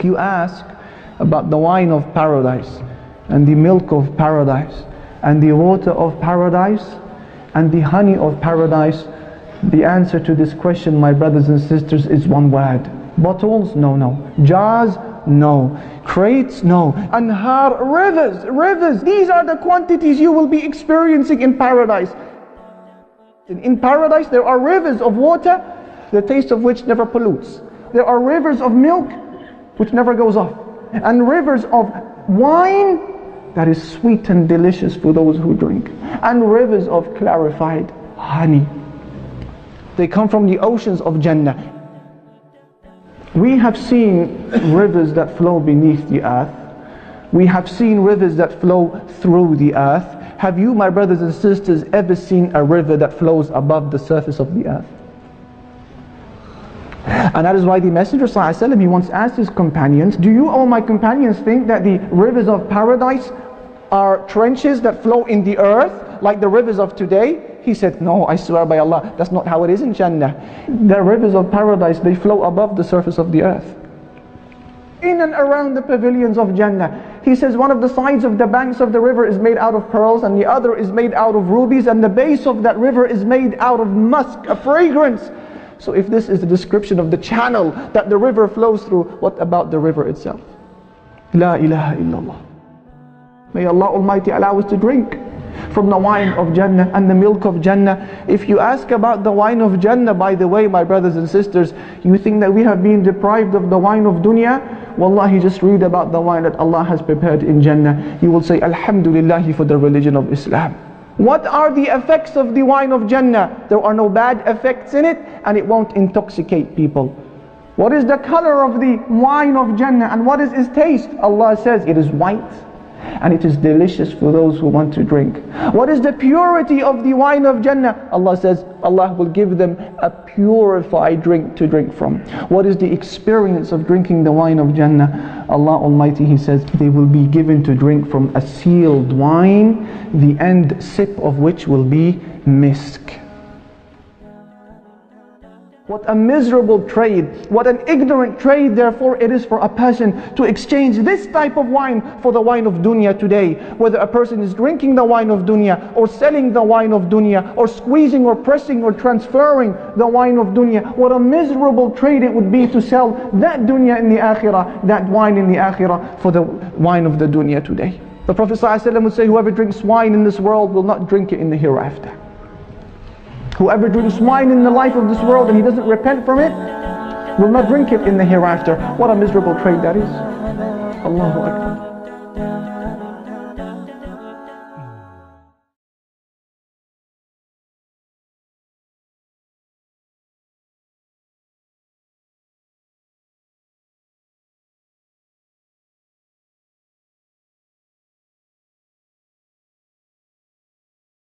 If you ask about the wine of paradise and the milk of paradise and the water of paradise and the honey of paradise, the answer to this question, my brothers and sisters, is one word. Bottles? No, no. Jars? No. Crates? No. Anhar? Rivers, rivers. These are the quantities you will be experiencing in paradise. In paradise, there are rivers of water, the taste of which never pollutes. There are rivers of milk, which never goes off. And rivers of wine that is sweet and delicious for those who drink. And rivers of clarified honey. They come from the oceans of Jannah. We have seen rivers that flow beneath the earth. We have seen rivers that flow through the earth. Have you, my brothers and sisters, ever seen a river that flows above the surface of the earth? And that is why the Messenger ﷺ, he once asked his companions, Do you, all my companions, think that the rivers of paradise are trenches that flow in the earth like the rivers of today? He said, No, I swear by Allah, that's not how it is in Jannah. The rivers of paradise, they flow above the surface of the earth in and around the pavilions of Jannah. He says one of the sides of the banks of the river is made out of pearls and the other is made out of rubies and the base of that river is made out of musk, a fragrance. So if this is the description of the channel that the river flows through, what about the river itself? La ilaha illallah. May Allah Almighty allow us to drink from the wine of Jannah and the milk of Jannah. If you ask about the wine of Jannah, by the way, my brothers and sisters, you think that we have been deprived of the wine of dunya? Wallahi, just read about the wine that Allah has prepared in Jannah. You will say, Alhamdulillah for the religion of Islam. What are the effects of the wine of Jannah? There are no bad effects in it and it won't intoxicate people. What is the color of the wine of Jannah and what is its taste? Allah says it is white and it is delicious for those who want to drink. What is the purity of the wine of Jannah? Allah says Allah will give them a purified drink to drink from. What is the experience of drinking the wine of Jannah? Allah Almighty He says they will be given to drink from a sealed wine, the end sip of which will be misk. What a miserable trade, what an ignorant trade therefore it is for a person to exchange this type of wine for the wine of dunya today. Whether a person is drinking the wine of dunya or selling the wine of dunya or squeezing or pressing or transferring the wine of dunya. What a miserable trade it would be to sell that dunya in the akhirah, that wine in the akhirah for the wine of the dunya today. The Prophet ﷺ would say, whoever drinks wine in this world will not drink it in the hereafter. Whoever drinks wine in the life of this world and he doesn't repent from it, will not drink it in the hereafter. What a miserable trade that is. Allahu Akbar.